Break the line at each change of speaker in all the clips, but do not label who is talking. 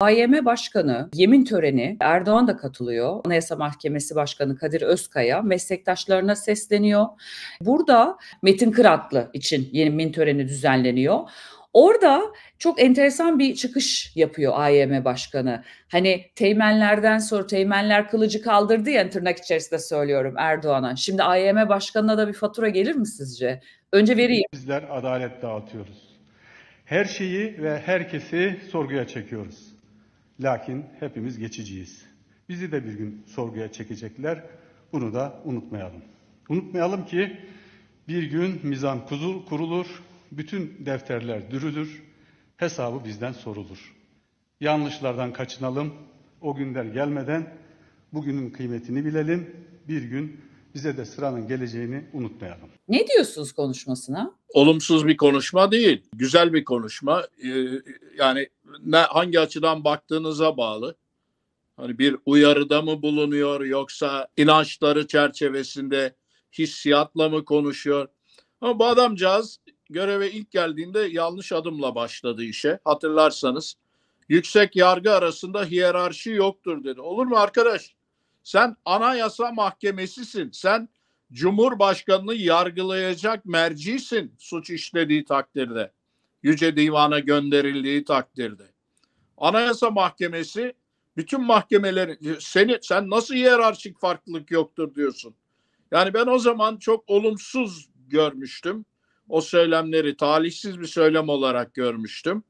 AYM Başkanı yemin töreni Erdoğan da katılıyor. Anayasa Mahkemesi Başkanı Kadir Özkaya meslektaşlarına sesleniyor. Burada Metin Kıratlı için yemin töreni düzenleniyor. Orada çok enteresan bir çıkış yapıyor AYM Başkanı. Hani teğmenlerden sonra teğmenler kılıcı kaldırdı ya tırnak içerisinde söylüyorum Erdoğan'a. Şimdi AYM Başkanı'na da bir fatura gelir mi sizce? Önce vereyim.
Bizler adalet dağıtıyoruz. Her şeyi ve herkesi sorguya çekiyoruz. Lakin hepimiz geçiciyiz. Bizi de bir gün sorguya çekecekler. Bunu da unutmayalım. Unutmayalım ki bir gün mizan kurulur, bütün defterler dürülür, hesabı bizden sorulur. Yanlışlardan kaçınalım, o günler gelmeden bugünün kıymetini bilelim, bir gün bize de sıranın geleceğini unutmayalım.
Ne diyorsunuz konuşmasına?
Olumsuz bir konuşma değil, güzel bir konuşma. Ee, yani ne hangi açıdan baktığınıza bağlı. Hani bir uyarıda mı bulunuyor yoksa inançları çerçevesinde hissiyatla mı konuşuyor? Ama bu adamcağız göreve ilk geldiğinde yanlış adımla başladı işe. Hatırlarsanız yüksek yargı arasında hiyerarşi yoktur dedi. Olur mu arkadaş? Sen anayasa mahkemesisin. Sen Cumhurbaşkanını yargılayacak mercisin suç işlediği takdirde. Yüce Divan'a gönderildiği takdirde. Anayasa Mahkemesi bütün mahkemeleri seni sen nasıl hiyerarşik farklılık yoktur diyorsun. Yani ben o zaman çok olumsuz görmüştüm o söylemleri talihsiz bir söylem olarak görmüştüm.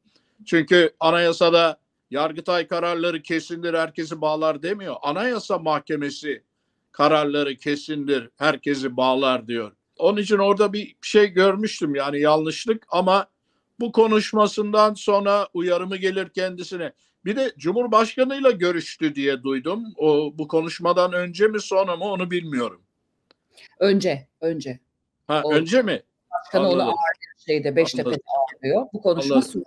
Çünkü anayasada Yargıtay kararları kesindir, herkesi bağlar demiyor. Anayasa Mahkemesi kararları kesindir, herkesi bağlar diyor. Onun için orada bir şey görmüştüm yani yanlışlık ama bu konuşmasından sonra uyarımı gelir kendisine. Bir de Cumhurbaşkanıyla görüştü diye duydum. O bu konuşmadan önce mi sonra mı onu bilmiyorum.
Önce, önce.
Ha o, önce mi?
Başkanı onu ağırlıyor şeyde Beştepe'de ağırlıyor. Bu konuşma sonra.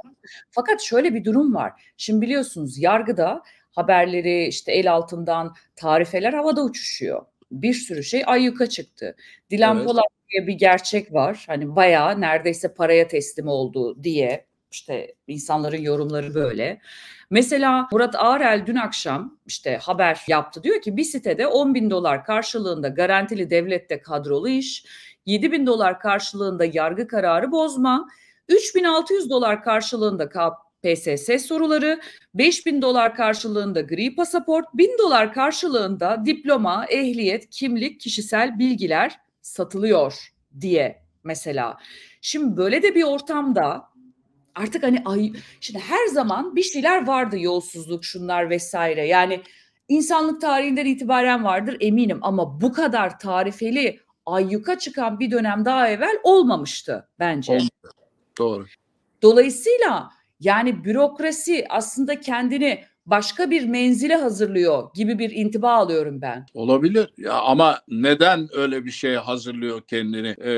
Fakat şöyle bir durum var. Şimdi biliyorsunuz yargıda haberleri işte el altından tarifeler havada uçuşuyor. Bir sürü şey ayyuka çıktı. Dilan evet. Polat diye bir gerçek var. Hani bayağı neredeyse paraya teslim oldu diye işte insanların yorumları böyle. Mesela Murat Ağrel dün akşam işte haber yaptı. Diyor ki bir sitede 10 bin dolar karşılığında garantili devlette kadrolu iş, 7 bin dolar karşılığında yargı kararı bozma, 3600 dolar karşılığında KPSS soruları, 5000 dolar karşılığında gri pasaport, 1000 dolar karşılığında diploma, ehliyet, kimlik, kişisel bilgiler satılıyor diye mesela. Şimdi böyle de bir ortamda artık hani ay şimdi her zaman bir şeyler vardı yolsuzluk şunlar vesaire. Yani insanlık tarihinden itibaren vardır eminim ama bu kadar tarifeli ayyuka çıkan bir dönem daha evvel olmamıştı bence.
Olmadı. Doğru.
Dolayısıyla yani bürokrasi aslında kendini başka bir menzile hazırlıyor gibi bir intiba alıyorum ben.
Olabilir ya ama neden öyle bir şey hazırlıyor kendini? Ee,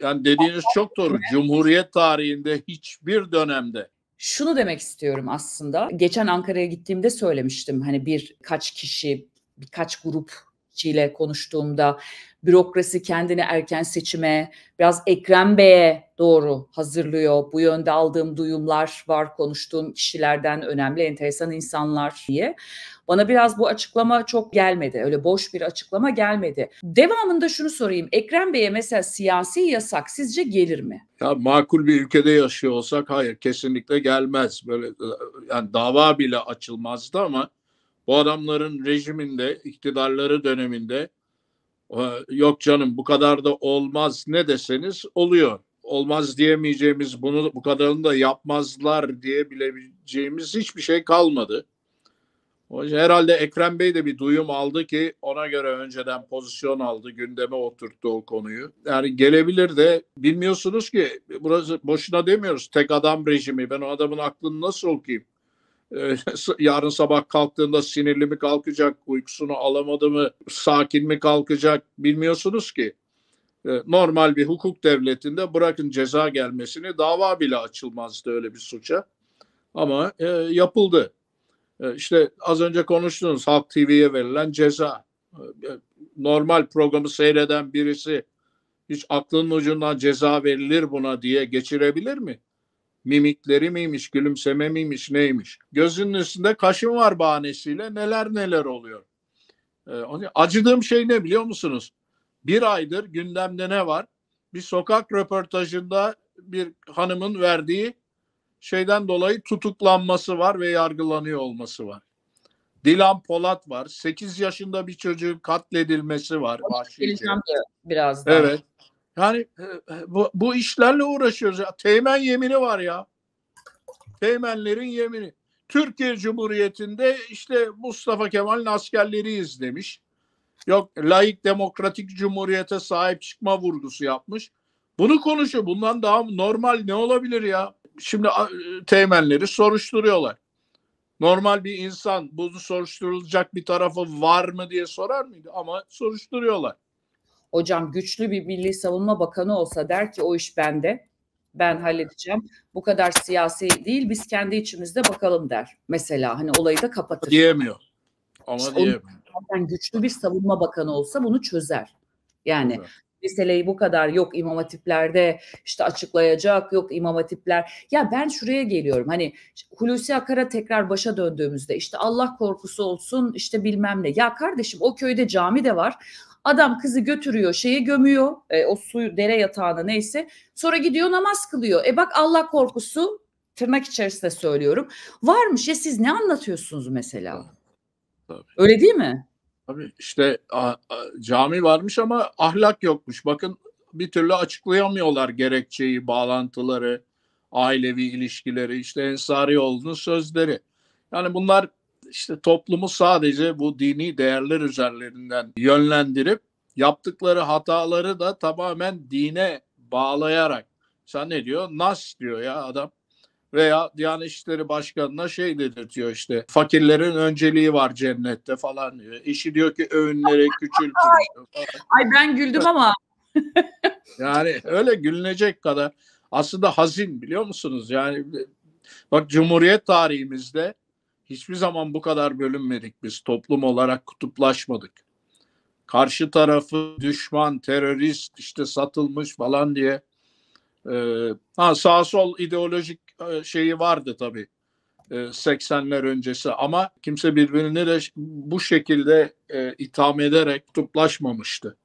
yani dediğiniz çok doğru. Cumhuriyet tarihinde hiçbir dönemde
şunu demek istiyorum aslında. Geçen Ankara'ya gittiğimde söylemiştim. Hani birkaç kişi, birkaç grup kişiyle konuştuğumda bürokrasi kendini erken seçime, biraz Ekrem Bey'e doğru hazırlıyor. Bu yönde aldığım duyumlar var konuştuğum kişilerden önemli enteresan insanlar diye. Bana biraz bu açıklama çok gelmedi. Öyle boş bir açıklama gelmedi. Devamında şunu sorayım. Ekrem Bey'e mesela siyasi yasak sizce gelir mi?
Ya makul bir ülkede yaşıyor olsak hayır kesinlikle gelmez. Böyle yani dava bile açılmazdı ama bu adamların rejiminde, iktidarları döneminde yok canım bu kadar da olmaz ne deseniz oluyor. Olmaz diyemeyeceğimiz bunu bu kadarını da yapmazlar diyebileceğimiz hiçbir şey kalmadı. Herhalde Ekrem Bey de bir duyum aldı ki ona göre önceden pozisyon aldı, gündeme oturttu o konuyu. Yani gelebilir de bilmiyorsunuz ki burası boşuna demiyoruz tek adam rejimi. Ben o adamın aklını nasıl okuyayım? Ee, yarın sabah kalktığında sinirli mi kalkacak, uykusunu alamadı mı, sakin mi kalkacak bilmiyorsunuz ki. Ee, normal bir hukuk devletinde bırakın ceza gelmesini dava bile açılmazdı öyle bir suça. Ama e, yapıldı. E, işte az önce konuştunuz Halk TV'ye verilen ceza. E, normal programı seyreden birisi hiç aklının ucundan ceza verilir buna diye geçirebilir mi? Mimikleri miymiş, gülümseme miymiş, neymiş? Gözünün üstünde kaşın var bahanesiyle neler neler oluyor. Ee, acıdığım şey ne biliyor musunuz? Bir aydır gündemde ne var? Bir sokak röportajında bir hanımın verdiği şeyden dolayı tutuklanması var ve yargılanıyor olması var. Dilan Polat var. 8 yaşında bir çocuğun katledilmesi var.
Geleceğim de birazdan.
Evet. Yani e, e, bu, bu işlerle uğraşıyoruz. Ya. Teğmen yemini var ya. Teğmenlerin yemini. Türkiye Cumhuriyeti'nde işte Mustafa Kemal'in askerleriyiz demiş. Yok laik demokratik cumhuriyete sahip çıkma vurgusu yapmış. Bunu konuşuyor. Bundan daha normal ne olabilir ya? Şimdi a, teğmenleri soruşturuyorlar. Normal bir insan bunu soruşturulacak bir tarafı var mı diye sorar mıydı? Ama soruşturuyorlar.
Hocam güçlü bir Milli Savunma Bakanı olsa der ki o iş bende. Ben halledeceğim. Bu kadar siyasi değil biz kendi içimizde bakalım der. Mesela hani olayı da kapatır.
Diyemiyor. Ama
İşte
diyemiyor.
Zaten güçlü bir savunma bakanı olsa bunu çözer. Yani
Evet.
Meseleyi bu kadar yok imam hatiplerde işte açıklayacak yok imam hatipler. Ya ben şuraya geliyorum hani Hulusi Akar'a tekrar başa döndüğümüzde işte Allah korkusu olsun işte bilmem ne. Ya kardeşim o köyde cami de var. Adam kızı götürüyor şeyi gömüyor e, o suyu dere yatağına neyse sonra gidiyor namaz kılıyor. E bak Allah korkusu tırnak içerisinde söylüyorum varmış ya siz ne anlatıyorsunuz mesela?
Tabii.
Öyle değil mi?
Tabii işte a- a- cami varmış ama ahlak yokmuş. Bakın bir türlü açıklayamıyorlar gerekçeyi, bağlantıları, ailevi ilişkileri, işte Ensarioğlu'nun sözleri. Yani bunlar işte toplumu sadece bu dini değerler üzerlerinden yönlendirip yaptıkları hataları da tamamen dine bağlayarak. Sen ne diyor? Nas diyor ya adam. Veya Diyanet İşleri Başkanı'na şey dedirtiyor işte fakirlerin önceliği var cennette falan diyor. Eşi diyor ki öğünlere küçültün.
Ay ben güldüm ama
Yani öyle gülünecek kadar aslında hazin biliyor musunuz? Yani bak Cumhuriyet tarihimizde hiçbir zaman bu kadar bölünmedik biz. Toplum olarak kutuplaşmadık. Karşı tarafı düşman, terörist, işte satılmış falan diye e, ha, sağ sol ideolojik şeyi vardı tabii. e, 80'ler öncesi ama kimse birbirini de bu şekilde e, itham ederek kutuplaşmamıştı.